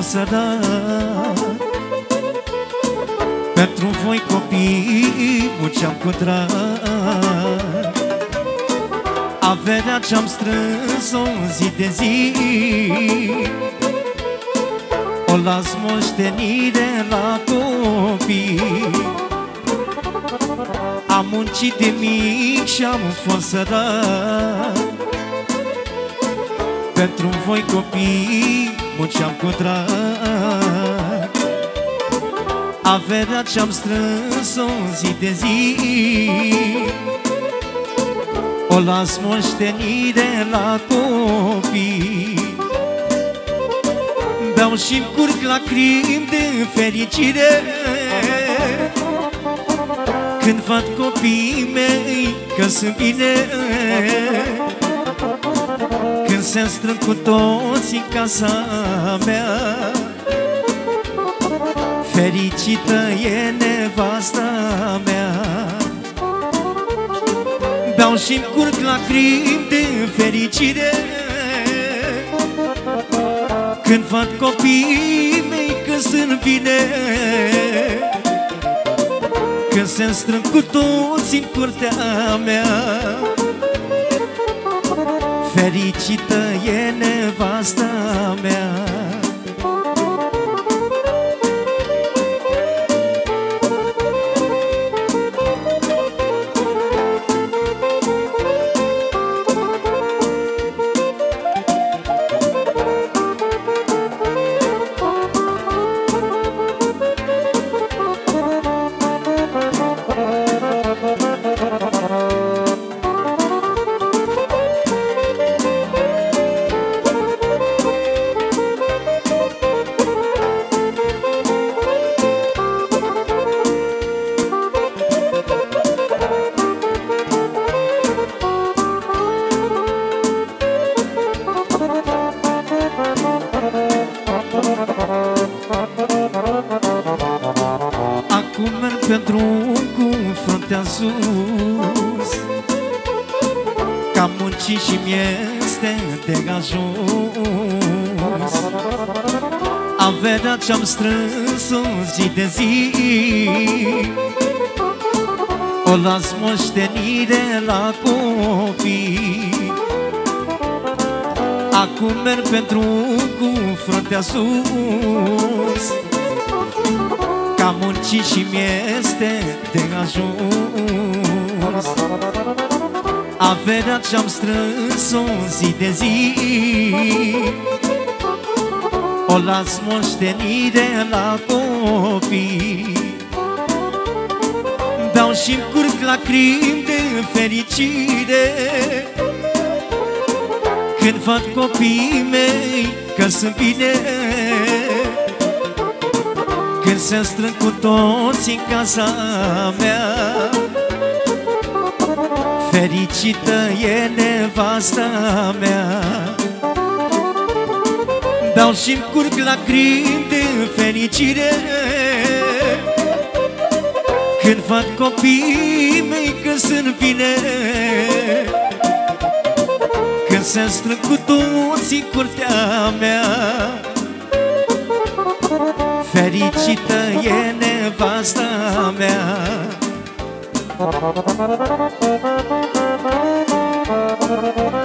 sărat Pentru voi copii munceam cu drag Averea ce-am strâns-o zi de zi. O las moștenire la copii. Am muncit de mic și am fost sărat Pentru voi copii munceam cu drag. Averea ce-am strâns-o zi de zi. O las moștenire la copii. Beau și-mi curg lacrimi de fericire. Când văd copiii mei că sunt bine Când se strâng cu toți în casa mea. Fericită e nevasta mea. Beau și-mi curg lacrimi de fericire. Când văd copiii mei că sunt bine. Când se strâng cu toți în curtea mea Fericită e nevasta mea am muncit și mi-este de ajuns. Averea ce-am strâns-o zi de zi. O las moștenire la copii. Acum merg pe drum cu fruntea sus. Că am muncit și mi-este de ajuns Averea ce-am strâns-o zi de zi. O las moștenire la copii. Beau și-mi curg lacrimi de fericire. Când văd copiii mei că sunt bine. Când se strâng cu toți în casa mea Fericită e nevasta mea. Beau și-mi curg lacrimi de fericire. Când văd copiii mei că sunt bine Când se strâng cu toți în curtea mea. Fericită e nevasta mea Thank you.